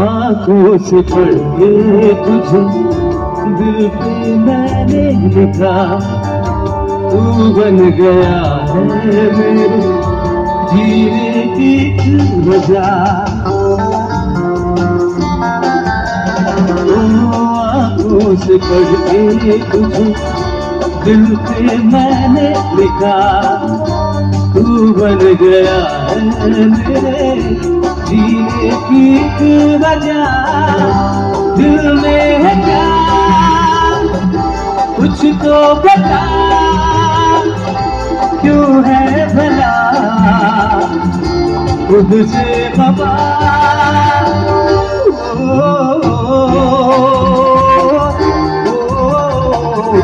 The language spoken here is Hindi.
आँखों से पढ़ तुझे, दिल पे मैंने लिखा, तू बन गया है मेरे जीने की वजह आँखों से पढ़ के तुझे दिल पे मैंने लिखा, तू बन गया है मेरे जीने की वजह। दिल में है क्या? कुछ तो बता। क्यों है भला? खुद से बाबा